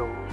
Oh.